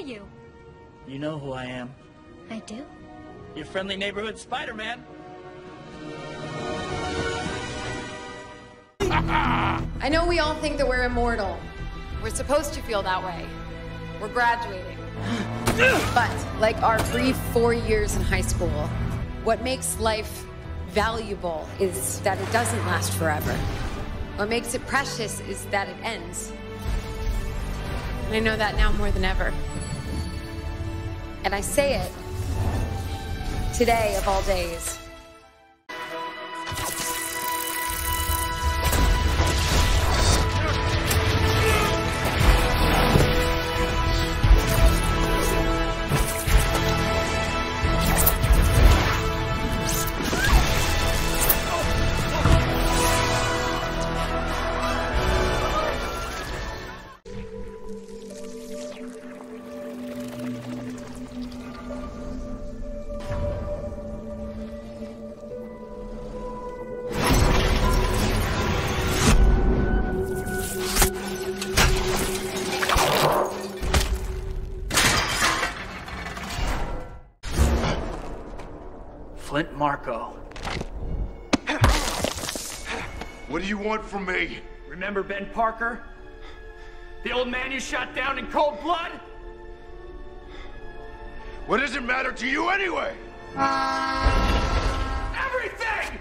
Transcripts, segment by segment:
are you? You know who I am. I do. Your friendly neighborhood Spider-Man. I know we all think that we're immortal. We're supposed to feel that way. We're graduating. but, like our brief four years in high school, what makes life valuable is that it doesn't last forever. What makes it precious is that it ends. And I know that now more than ever. And I say it today of all days. Flint Marko. What do you want from me? Remember Ben Parker? The old man you shot down in cold blood? What does it matter to you anyway? Everything!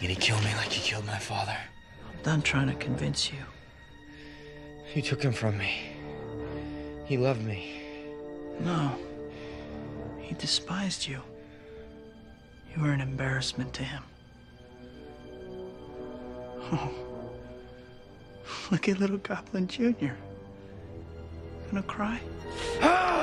You gonna kill me like you killed my father? I'm done trying to convince you. You took him from me. He loved me. No. He despised you. You were an embarrassment to him. Oh. Look at little Goblin Jr. Gonna cry? Ah!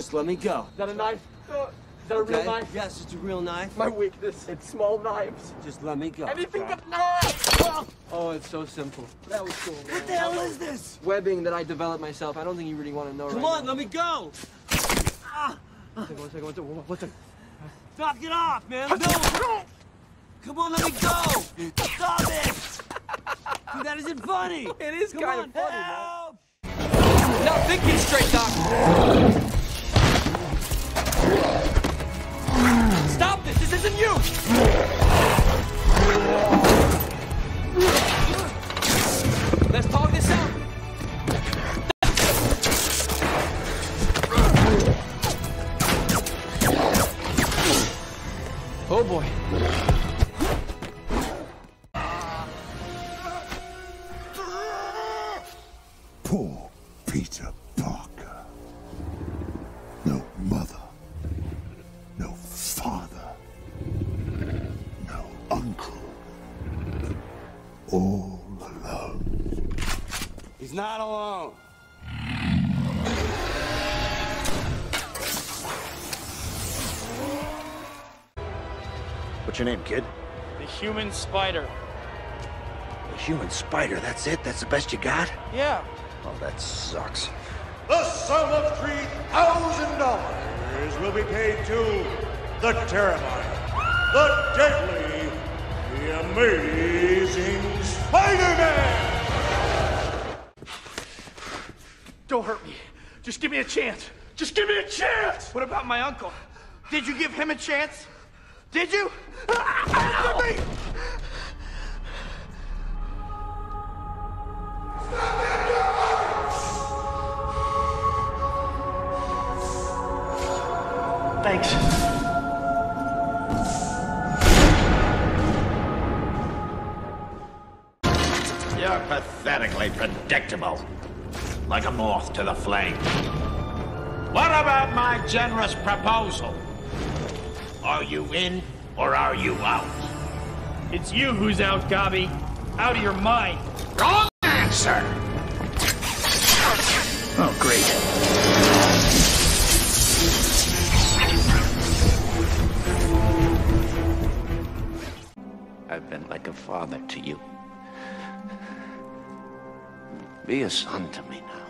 Just let me go. Is that a knife? Uh, is that a real knife? Yes, it's a real knife. My weakness, it's small knives. Just let me go. Anything okay? but knives! Oh, it's so simple. That was cool. What the hell is this? Webbing that I developed myself. I don't think you really want to know Come right on, let me go. now. One second, one second, one second. One second. Knock it off, man. No. Come on, let me go. Stop it. Dude, that isn't funny. It is Come kind on, of funny, man. help. Now thinking straight, Doc. Boy. Poor Peter Parker. No mother. No father. No uncle. All alone. He's not alone. What's your name, kid? The human spider. The human spider, that's it? That's the best you got? Yeah. Oh, that sucks. The sum of $3,000 will be paid to the Terrifier, the Deadly, the Amazing Spider-Man! Don't hurt me. Just give me a chance. Just give me a chance! What about my uncle? Did you give him a chance? Did you? Me! Thanks. You're pathetically predictable. Like a moth to the flame. What about my generous proposal? Are you in Or are you out? It's you who's out, Gobby. Out of your mind. Wrong answer! Oh, great. I've been like a father to you. Be a son to me now.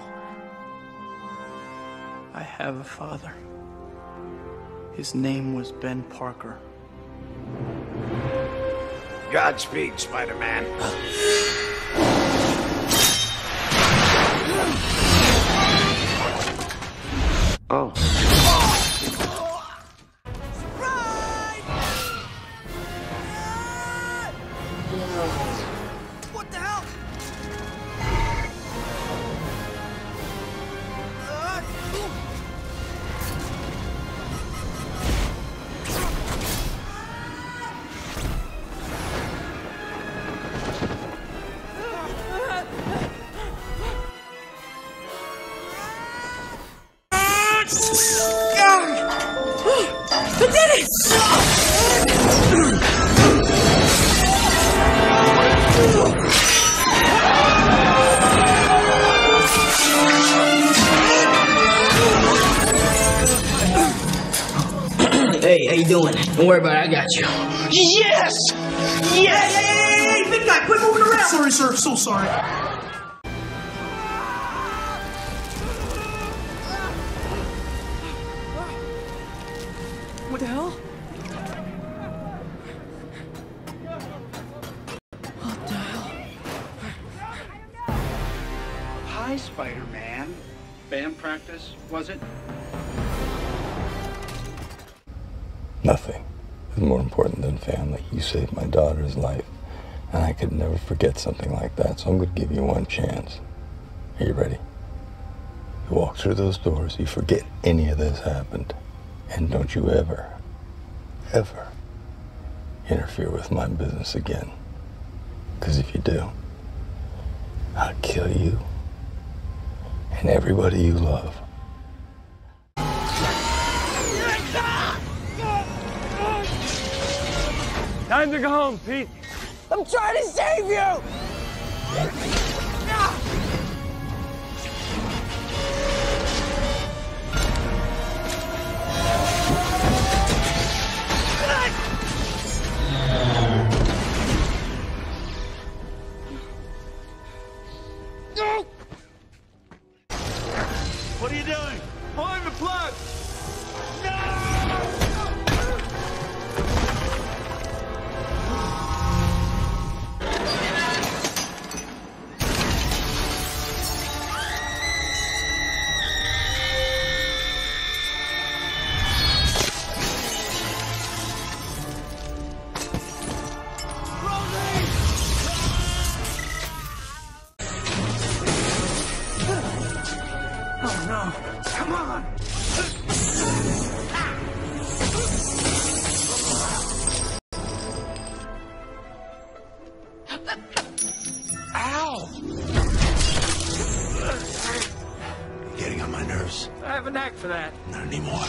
I have a father. His name was Ben Parker. Godspeed, Spider-Man. Oh. How you doing? Don't worry about it, I got you. Yes! Yes! Hey, hey, hey, hey, big guy, quit moving around! Sorry, sir. So sorry. What the hell? Hi, Spider-Man. Band practice, was it? Nothing is more important than family. You saved my daughter's life, and I could never forget something like that, so I'm going to give you one chance. Are you ready? You walk through those doors, you forget any of this happened, and don't you ever, ever interfere with my business again. Because if you do, I'll kill you and everybody you love. Time to go home, Pete. I'm trying to save you! Getting on my nerves. I have a knack for that. Not anymore.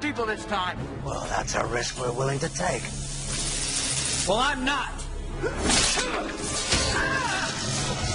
People this time. Well, that's a risk we're willing to take. Well, I'm not.